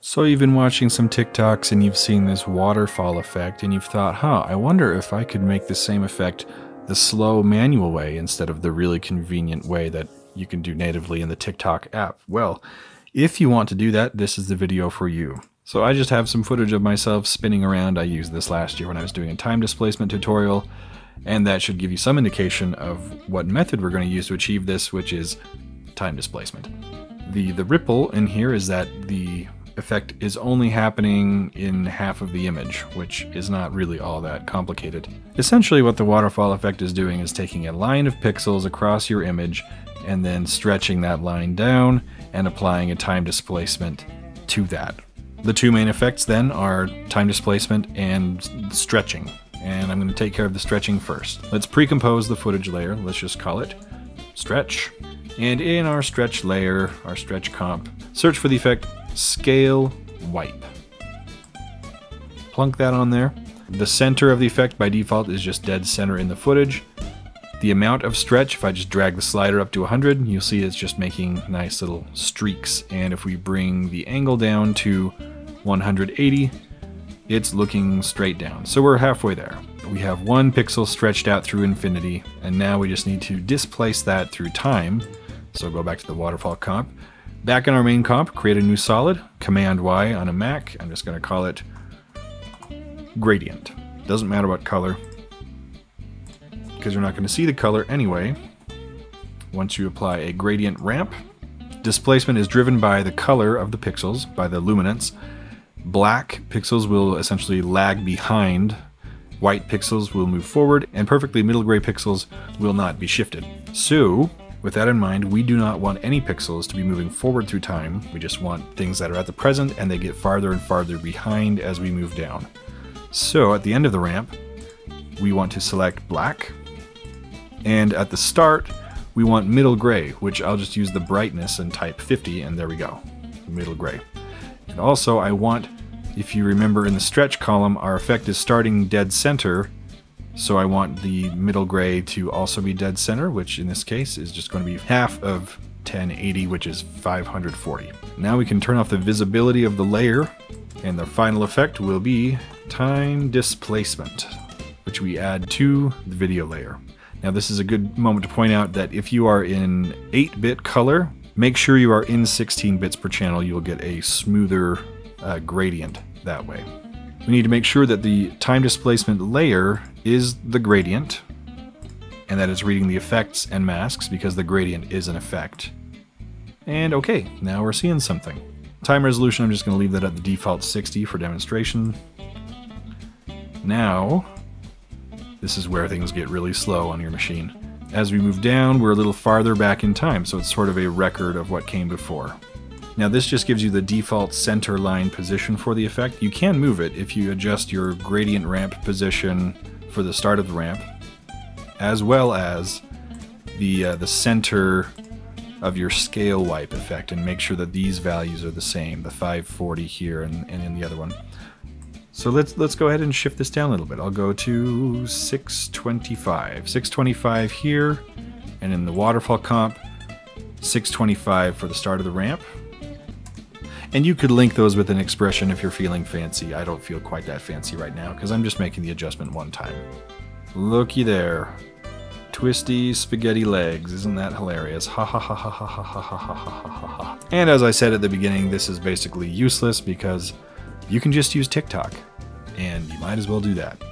So you've been watching some TikToks and you've seen this waterfall effect and you've thought, huh, I wonder if I could make the same effect the slow manual way instead of the really convenient way that you can do natively in the TikTok app. Well, if you want to do that, this is the video for you. So I just have some footage of myself spinning around. I used this last year when I was doing a time displacement tutorial, and that should give you some indication of what method we're going to use to achieve this, which is time displacement. The, the ripple in here is that the effect is only happening in half of the image, which is not really all that complicated. Essentially what the waterfall effect is doing is taking a line of pixels across your image and then stretching that line down and applying a time displacement to that. The two main effects then are time displacement and stretching, and I'm going to take care of the stretching first. Let's pre-compose the footage layer, let's just call it stretch. And in our stretch layer, our stretch comp, search for the effect Scale Wipe. Plunk that on there. The center of the effect by default is just dead center in the footage. The amount of stretch, if I just drag the slider up to 100, you'll see it's just making nice little streaks. And if we bring the angle down to 180, it's looking straight down. So we're halfway there. We have one pixel stretched out through infinity, and now we just need to displace that through time. So go back to the waterfall comp. Back in our main comp, create a new solid, Command Y on a Mac. I'm just going to call it gradient. Doesn't matter what color, because you're not going to see the color anyway. Once you apply a gradient ramp, displacement is driven by the color of the pixels, by the luminance. Black pixels will essentially lag behind, white pixels will move forward, and perfectly middle gray pixels will not be shifted. So, with that in mind, we do not want any pixels to be moving forward through time. We just want things that are at the present and they get farther and farther behind as we move down. So at the end of the ramp, we want to select black. And at the start, we want middle gray, which I'll just use the brightness and type 50, and there we go, middle gray. And also I want, if you remember in the stretch column, our effect is starting dead center, so I want the middle gray to also be dead center, which in this case is just going to be half of 1080, which is 540. Now we can turn off the visibility of the layer, and the final effect will be time displacement, which we add to the video layer. Now this is a good moment to point out that if you are in 8-bit color, make sure you are in 16 bits per channel. You'll get a smoother uh, gradient that way. We need to make sure that the time displacement layer is the gradient and that it's reading the effects and masks because the gradient is an effect. And okay, now we're seeing something. Time resolution, I'm just going to leave that at the default 60 for demonstration. Now, this is where things get really slow on your machine. As we move down, we're a little farther back in time, so it's sort of a record of what came before. Now this just gives you the default center line position for the effect. You can move it if you adjust your gradient ramp position for the start of the ramp, as well as the, uh, the center of your scale wipe effect and make sure that these values are the same, the 540 here and, and in the other one. So let's let's go ahead and shift this down a little bit. I'll go to 625. 625 here, and in the waterfall comp, 625 for the start of the ramp. And you could link those with an expression if you're feeling fancy. I don't feel quite that fancy right now because I'm just making the adjustment one time. Looky there. Twisty spaghetti legs. Isn't that hilarious? Ha ha ha ha ha ha ha ha ha ha ha ha. And as I said at the beginning, this is basically useless because you can just use TikTok. And you might as well do that.